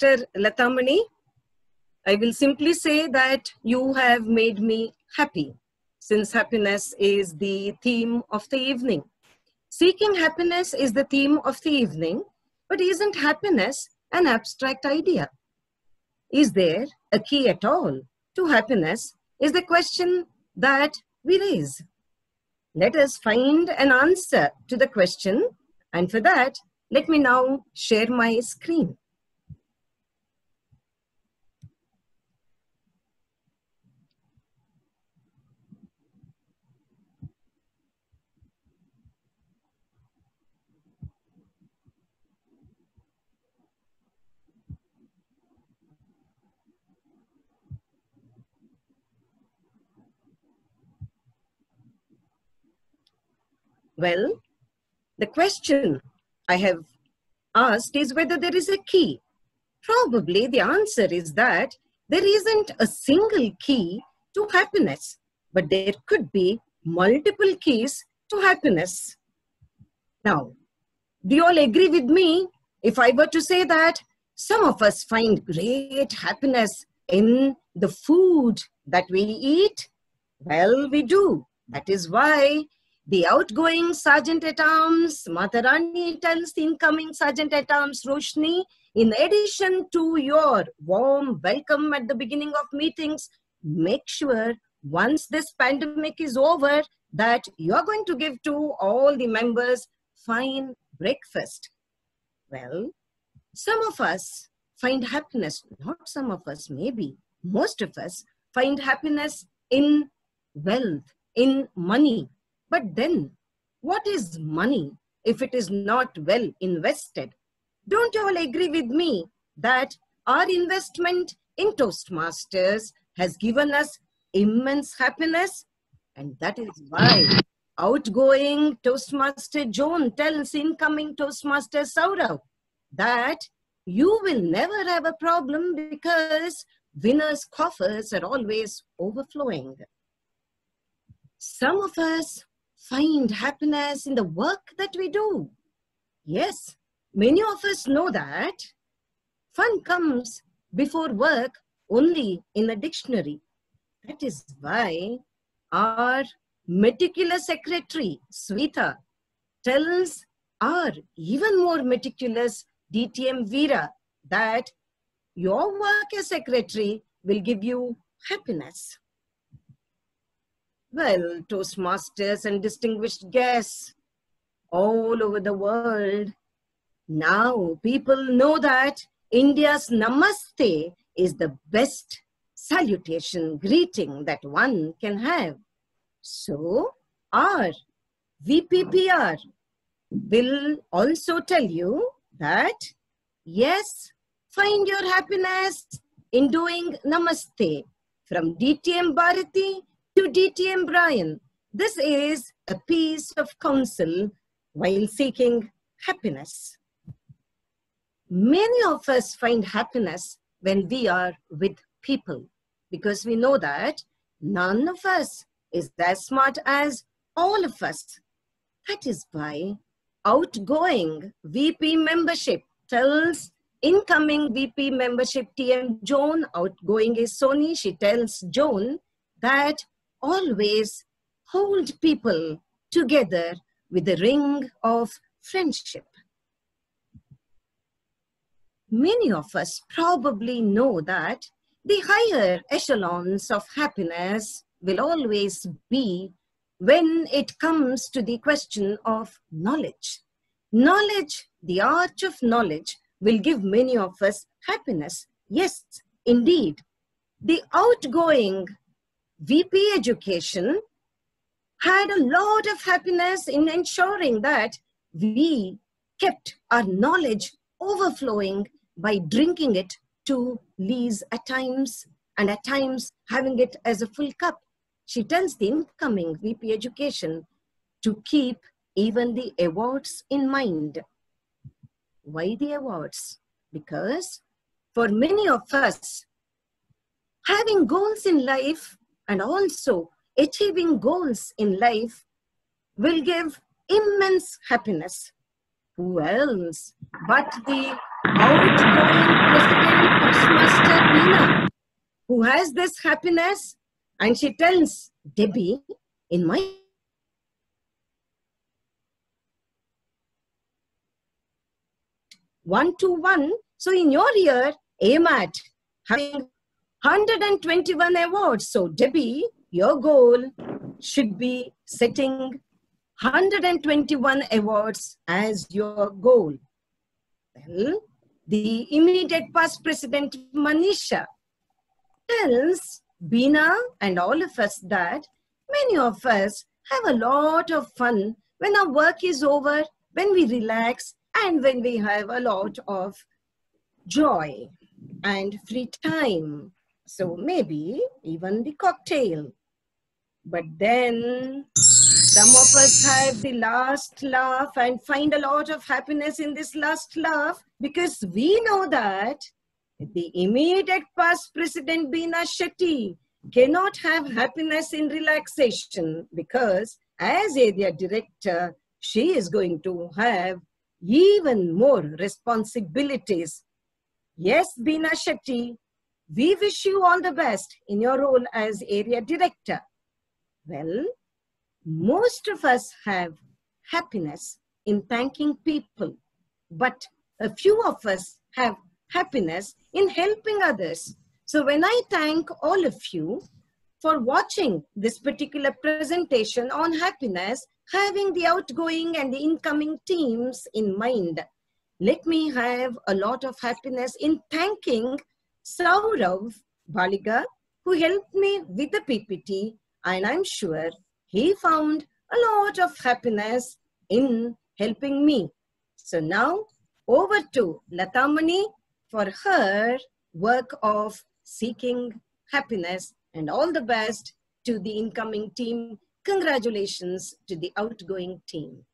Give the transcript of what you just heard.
Sister Latamani. I will simply say that you have made me happy, since happiness is the theme of the evening. Seeking happiness is the theme of the evening, but isn't happiness an abstract idea? Is there a key at all to happiness? Is the question that we raise. Let us find an answer to the question, and for that, let me now share my screen. Well, the question I have asked is whether there is a key. Probably the answer is that there isn't a single key to happiness, but there could be multiple keys to happiness. Now, do you all agree with me if I were to say that some of us find great happiness in the food that we eat? Well, we do. That is why the outgoing Sergeant at Arms, Matarani tells the incoming Sergeant at Arms Roshni, in addition to your warm welcome at the beginning of meetings, make sure once this pandemic is over that you're going to give to all the members fine breakfast. Well, some of us find happiness, not some of us, maybe most of us find happiness in wealth, in money, but then, what is money if it is not well invested? Don't you all agree with me that our investment in Toastmasters has given us immense happiness? And that is why outgoing Toastmaster Joan tells incoming Toastmaster Saurav that you will never have a problem because winners' coffers are always overflowing. Some of us find happiness in the work that we do. Yes, many of us know that. Fun comes before work only in a dictionary. That is why our meticulous secretary, Sweta, tells our even more meticulous DTM Veera that your work as secretary will give you happiness. Well, Toastmasters and distinguished guests all over the world, now people know that India's Namaste is the best salutation, greeting that one can have. So, our VPPR will also tell you that yes, find your happiness in doing Namaste. From DTM Bharati to DTM Brian, this is a piece of counsel while seeking happiness. Many of us find happiness when we are with people because we know that none of us is as smart as all of us. That is why outgoing VP membership tells incoming VP membership TM Joan, outgoing is Sony, she tells Joan that always hold people together with the ring of friendship. Many of us probably know that the higher echelons of happiness will always be when it comes to the question of knowledge. Knowledge, the art of knowledge, will give many of us happiness. Yes, indeed. The outgoing VP education had a lot of happiness in ensuring that we kept our knowledge overflowing by drinking it to lees at times and at times having it as a full cup. She tells the incoming VP education to keep even the awards in mind. Why the awards? Because for many of us, having goals in life and also achieving goals in life will give immense happiness. Who else but the outgoing president Toastmaster Meena, who has this happiness, and she tells Debbie, in my one to one. So in your year, AMAT having 121 awards. So Debbie, your goal should be setting 121 awards as your goal. Well, the immediate past president Manisha tells Bina and all of us that many of us have a lot of fun when our work is over, when we relax, and when we have a lot of joy and free time. So maybe even the cocktail. But then some of us have the last laugh and find a lot of happiness in this last laugh because we know that the immediate past President Bina Shetty cannot have happiness in relaxation because as area director, she is going to have even more responsibilities. Yes, Bina Shetty, we wish you all the best in your role as area director. Well, most of us have happiness in thanking people, but a few of us have happiness in helping others. So when I thank all of you for watching this particular presentation on happiness, having the outgoing and the incoming teams in mind, let me have a lot of happiness in thanking Saurav Baliga, who helped me with the PPT, and I'm sure he found a lot of happiness in helping me. So now over to Latamani for her work of seeking happiness and all the best to the incoming team. Congratulations to the outgoing team.